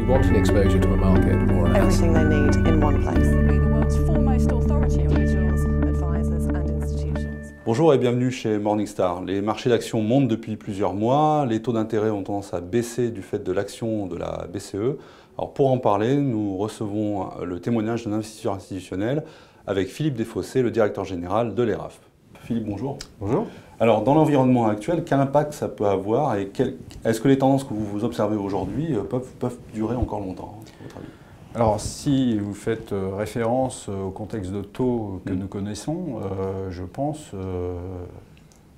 you want an exposure to a market or an asset, everything they need in one place. be the world's foremost authority on individuals, advisors, and institutions. Bonjour et bienvenue chez Morningstar. Les marchés d'actions montent depuis plusieurs mois, les taux d'intérêt ont tendance à baisser du fait de l'action de la BCE. Alors pour en parler, nous recevons le témoignage d'un investisseur institutionnel avec Philippe Desfossés, le directeur général de l'ERAF. Philippe, bonjour. Bonjour. Alors dans l'environnement actuel, quel impact ça peut avoir et quel- est-ce que les tendances que vous observez aujourd'hui euh, peuvent, peuvent durer encore longtemps à votre avis? Alors, si vous faites euh, référence euh, au contexte de taux que Mm. nous connaissons, euh, je pense, euh,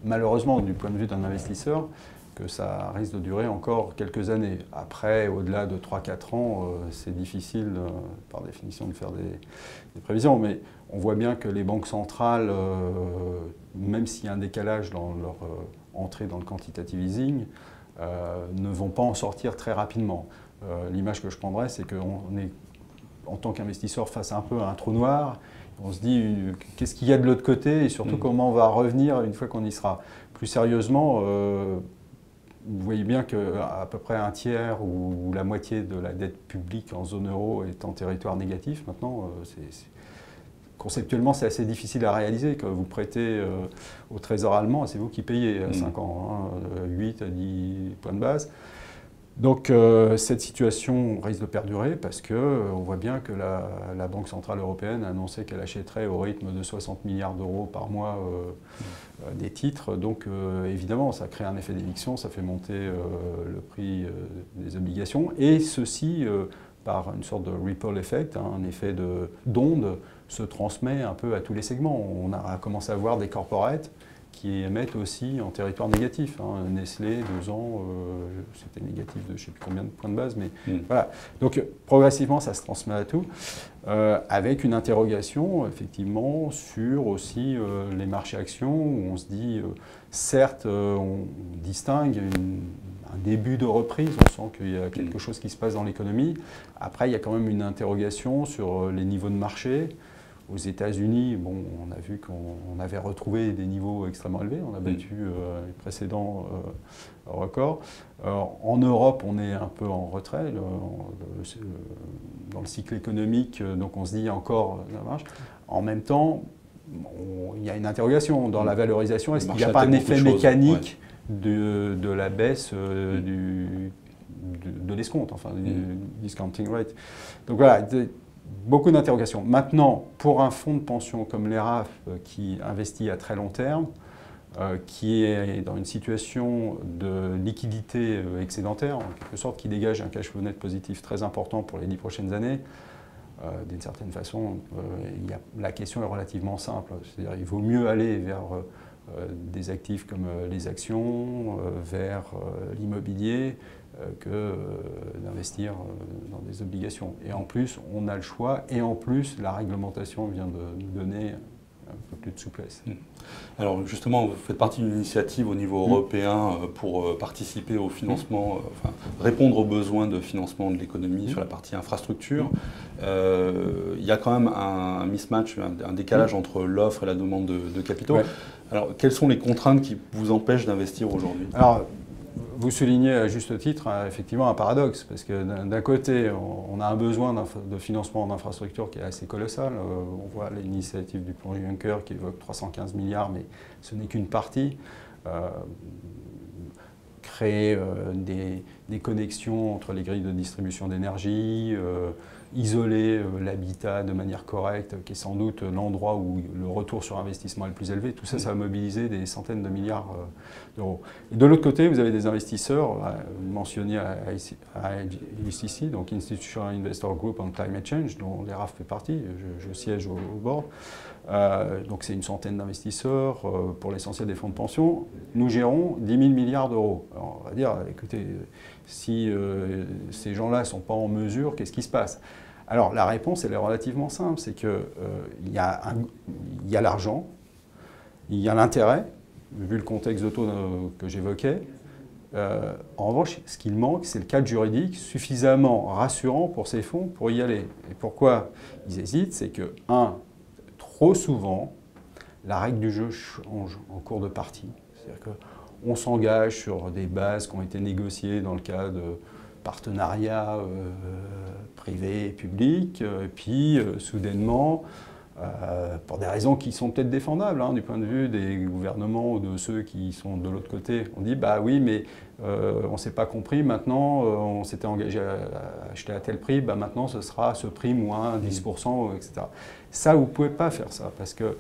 malheureusement, du point de vue d'un investisseur, que ça risque de durer encore quelques années. Après, au-delà de 3-4 ans, euh, c'est difficile, euh, par définition, de faire des, des prévisions. Mais on voit bien que les banques centrales, euh, même s'il y a un décalage dans leur entrée dans le quantitative easing, ne vont pas en sortir très rapidement. L'image que je prendrais, c'est qu'on est, en tant qu'investisseur, face un peu à un trou noir. On se dit, qu'est-ce qu'il y a de l'autre côté et surtout Mm. comment on va revenir une fois qu'on y sera. Plus sérieusement, vous voyez bien qu'à peu près un tiers ou, la moitié de la dette publique en zone euro est en territoire négatif. Maintenant, euh, conceptuellement, c'est assez difficile à réaliser. Que vous prêtez euh, au Trésor allemand, c'est vous qui payez à Mm. 5 ans, hein, euh, 8 à 10 points de base. Donc euh, cette situation risque de perdurer parce que euh, on voit bien que la, Banque Centrale Européenne a annoncé qu'elle achèterait au rythme de 60 milliards d'euros par mois euh, des titres. Donc évidemment, ça crée un effet d'éviction, ça fait monter le prix des obligations. Et ceci, par une sorte de ripple effect, hein, un effet de- d'onde, se transmet un peu à tous les segments. On a commencé à voir des corporates qui émettent aussi en territoire négatif. hein. Nestlé, deux ans, euh, c'était négatif de je ne sais plus combien de points de base, mais Mm. voilà. Donc progressivement, ça se transmet à tout, euh, avec une interrogation effectivement sur aussi euh, les marchés actions, où on se dit, certes, on distingue une- un début de reprise, on sent qu'il y a quelque Mm. chose qui se passe dans l'économie. Après, il y a quand même une interrogation sur les niveaux de marché. Aux États-Unis, bon, on a vu qu'on on avait retrouvé des niveaux extrêmement élevés. On a Mm. battu euh, les précédents euh, records. Alors, en Europe, on est un peu en retrait le- le- le- dans le cycle économique, euh, donc on se dit encore euh, ça marche. En même temps, il y a une interrogation dans la valorisation. Est-ce qu'il n'y a pas un effet mécanique de, de la baisse euh, Mm. du, de, de l'escompte, enfin du Mm. discounting rate? Donc voilà, beaucoup d'interrogations. Maintenant, pour un fonds de pension comme l'ERAF euh, qui investit à très long terme, euh, qui est dans une situation de liquidité euh, excédentaire, en quelque sorte, qui dégage un cash flow net positif très important pour les dix prochaines années, d'une certaine façon, la question est relativement simple. C'est-à-dire il vaut mieux aller vers des actifs comme euh, les actions, euh, vers euh, l'immobilier, euh, que euh, d'investir euh, dans des obligations. Et en plus, on a le choix, et en plus, la réglementation vient de nous donner un peu plus de souplesse. Alors justement, vous faites partie d'une initiative au niveau Mm. européen euh, pour euh, participer au financement, euh, enfin répondre aux besoins de financement de l'économie Mm. sur la partie infrastructure. Euh, il y a quand même un mismatch, un, décalage entre l'offre et la demande de, de capitaux. Mm. Ouais. Alors quelles sont les contraintes qui vous empêchent d'investir aujourd'hui? Alors, vous soulignez à juste titre euh, effectivement un paradoxe, parce que d'un côté, on, a un besoin de financement en infrastructure qui est assez colossal. Euh, on voit l'initiative du plan Juncker qui évoque 315 milliards, mais ce n'est qu'une partie. Créer euh, des, connexions entre les grilles de distribution d'énergie, euh, isoler euh, l'habitat de manière correcte, qui est sans doute l'endroit où le retour sur investissement est le plus élevé. Tout ça, ça va mobiliser des centaines de milliards d'euros. De l'autre côté, vous avez des investisseurs, mentionnés à, ICC, donc Institutional Investor Group on Climate Change, dont l'ERAF fait partie, je, je siège au, au board. Euh, donc c'est une centaine d'investisseurs, euh, pour l'essentiel des fonds de pension. Nous gérons 10 000 milliards d'euros. On va dire, écoutez, si euh, ces gens-là ne sont pas en mesure, qu'est-ce qui se passe? Alors la réponse, elle est relativement simple, c'est qu'il il y a l'argent, il y a l'intérêt, vu le contexte de taux que j'évoquais. En revanche, ce qu'il manque, c'est le cadre juridique suffisamment rassurant pour ces fonds pour y aller. Et pourquoi ils hésitent? C'est que, un, trop souvent, la règle du jeu change en cours de partie. C'est-à-dire qu'on s'engage sur des bases qui ont été négociées dans le cadre partenariats privés et publics, et puis soudainement, pour des raisons qui sont peut-être défendables hein, du point de vue des gouvernements ou de ceux qui sont de l'autre côté. On dit bah oui, mais on ne s'est pas compris, maintenant on s'était engagé à, acheter à tel prix, bah maintenant ce sera ce prix moins 10%, etc. Ça, vous ne pouvez pas faire ça parce que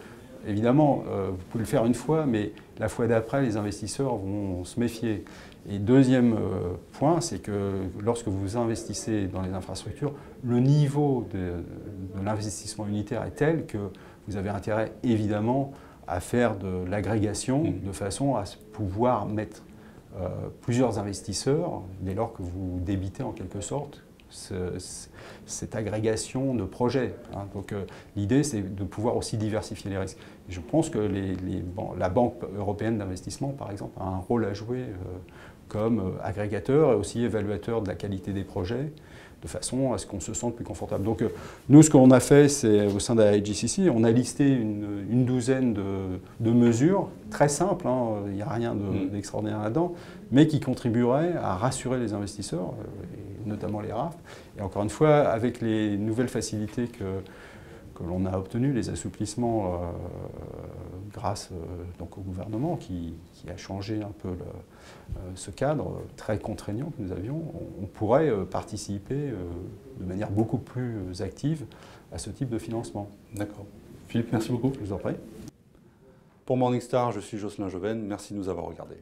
évidemment, euh, vous pouvez le faire une fois, mais la fois d'après, les investisseurs vont se méfier. Et deuxième euh, point, c'est que lorsque vous investissez dans les infrastructures, le niveau de, l'investissement unitaire est tel que vous avez intérêt, évidemment, à faire de l'agrégation mmh. de façon à pouvoir mettre euh, plusieurs investisseurs, dès lors que vous débitez en quelque sorte cette agrégation de projets. Hein. Donc euh, l'idée, c'est de pouvoir aussi diversifier les risques. je pense que les, la Banque européenne d'investissement, par exemple, a un rôle à jouer euh, comme euh, agrégateur et aussi évaluateur de la qualité des projets de façon à ce qu'on se sente plus confortable. Donc nous, ce qu'on a fait, c'est au sein de la IGCC, on a listé une, douzaine de, mesures très simples, hein. il n'y a rien mm. d'extraordinaire là-dedans, mais qui contribueraient à rassurer les investisseurs notamment les RAF. Et encore une fois, avec les nouvelles facilités que, que l'on a obtenues, les assouplissements euh, grâce euh, donc au gouvernement qui, a changé un peu euh, ce cadre très contraignant que nous avions, on, pourrait participer de manière beaucoup plus active à ce type de financement. D'accord. Philippe, merci beaucoup. Je vous en prie. Pour Morningstar, je suis Jocelyn Joven. Merci de nous avoir regardés.